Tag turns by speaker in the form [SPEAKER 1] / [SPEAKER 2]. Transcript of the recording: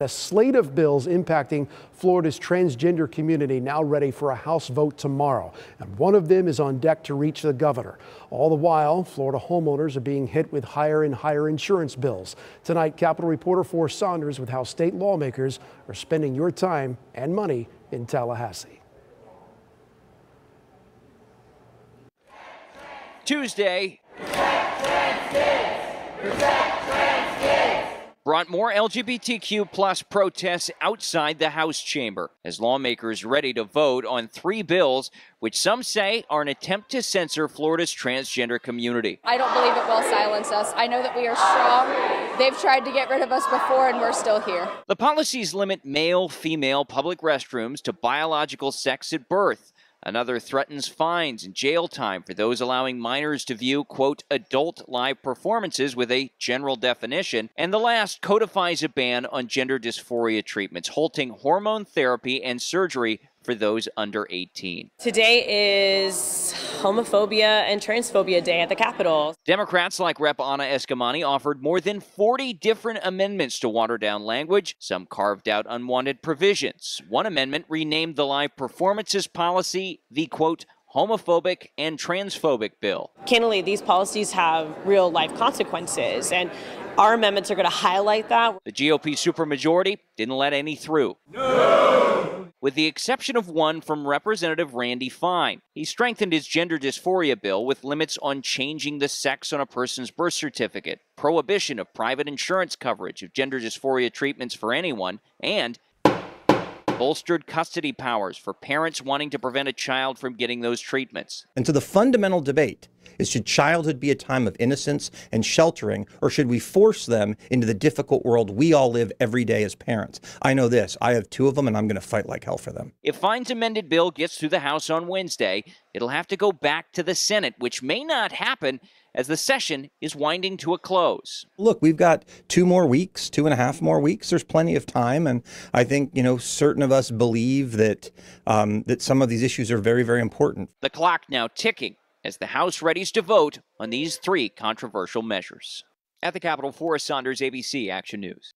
[SPEAKER 1] A slate of bills impacting Florida's transgender community now ready for a House vote tomorrow. And one of them is on deck to reach the governor. All the while, Florida homeowners are being hit with higher and higher insurance bills. Tonight, Capitol reporter Forrest Saunders with how state lawmakers are spending your time and money in Tallahassee.
[SPEAKER 2] Tuesday. Brought more LGBTQ plus protests outside the House chamber as lawmakers ready to vote on three bills which some say are an attempt to censor Florida's transgender community.
[SPEAKER 3] I don't believe it will silence us. I know that we are strong. They've tried to get rid of us before and we're still here.
[SPEAKER 2] The policies limit male, female public restrooms to biological sex at birth. Another threatens fines and jail time for those allowing minors to view, quote, adult live performances with a general definition. And the last codifies a ban on gender dysphoria treatments, halting hormone therapy and surgery for those under 18.
[SPEAKER 4] Today is Homophobia and Transphobia Day at the Capitol.
[SPEAKER 2] Democrats like Rep. Anna Eskamani offered more than 40 different amendments to water down language. Some carved out unwanted provisions. One amendment renamed the live performances policy the quote homophobic and transphobic bill.
[SPEAKER 4] Candidly, these policies have real life consequences, and our amendments are going to highlight that.
[SPEAKER 2] The GOP supermajority didn't let any through. No! With the exception of one from Representative Randy Fine. He strengthened his gender dysphoria bill with limits on changing the sex on a person's birth certificate, prohibition of private insurance coverage of gender dysphoria treatments for anyone, and bolstered custody powers for parents wanting to prevent a child from getting those treatments.
[SPEAKER 5] And so the fundamental debate is should childhood be a time of innocence and sheltering, or should we force them into the difficult world we all live every day as parents? I know this. I have two of them, and I'm going to fight like hell for them.
[SPEAKER 2] If Fine's amended bill gets through the House on Wednesday, it'll have to go back to the Senate, which may not happen as the session is winding to a close.
[SPEAKER 5] Look, we've got two more weeks, two and a half more weeks. There's plenty of time, and I think you know certain of us believe that um, that some of these issues are very, very important.
[SPEAKER 2] The clock now ticking as the House readies to vote on these three controversial measures. At the Capitol, Forrest Saunders, ABC Action News.